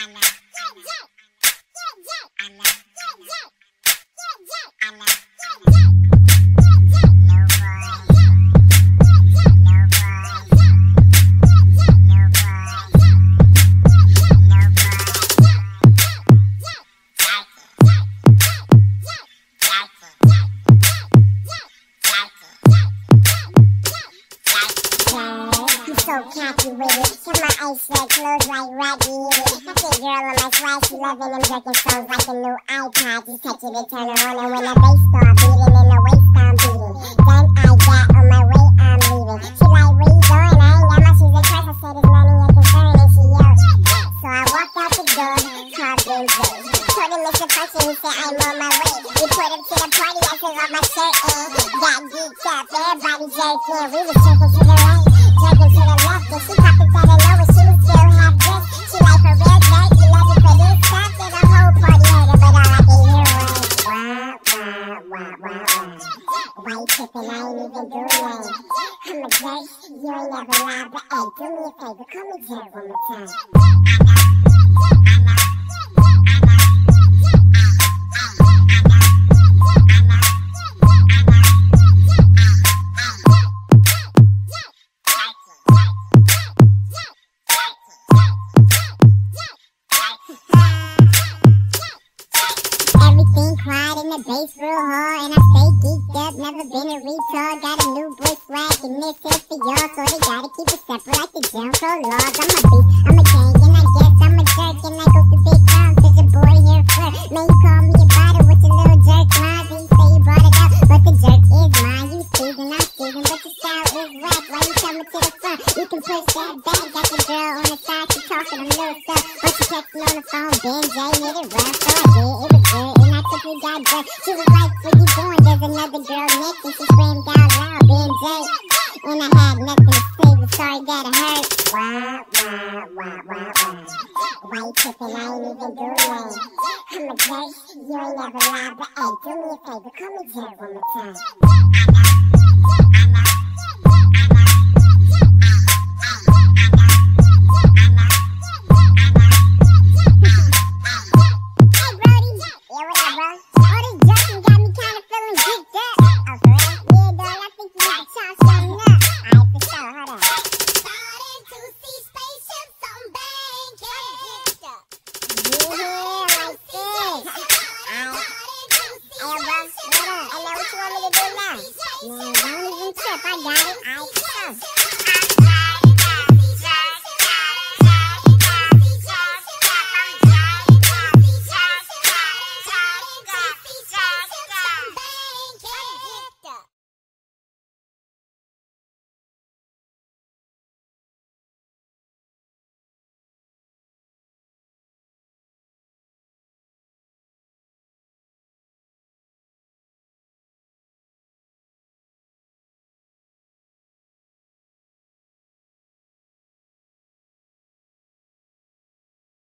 so ice red clothes like Rocky see girl on my swag, she loving them jerking stones like a new iPod. Just touch it and turn on, and when the bass start beating and the waist I'm beating, then I got on my way, I'm leaving. She like, where going? I ain't got my shoes in class. Of concern, and. So I walked out the door, called Ben J. Told him it's a function, he said I'm on my way. We put him to the party, I took off my shirt and got geeked up. Jerking, we was jerking to the right. Tripping? I ain't even do nothing. I'm a jerk, you ain't never lie, but hey, do me a favor, call me jerk one more time. Everything quiet in the bass real and I stay geeked up. Never been a retard. Got a new boy swag, and this is for y'all, so they gotta keep it separate like the Jim Crow laws. I'm a beast, I'm a gang, and I guess I'm a jerk, and I go to big rounds. Cause your boy here flirt. Man, you call me a bottle with your little jerk and you say you brought it up, but the jerk is mine. You season, I'm season, but your style is whack. Why you coming to the front? You can push that back. Got the girl on the side, she talking a little stuff, but she texting on the phone. Ben J hit it rough, so I did. It was good, and I took we got drunk. She was like, Another girl next, and she screamed out loud, Ben J. And I had nothing to say, but sorry that it hurt. Wah, wah, wah, wah, wah. Why you tripping? I ain't even do nothing. I'm a jerk, you ain't never lie, but hey, do me a favor, call me jerk one more time. Isabella. No, don't even trip. I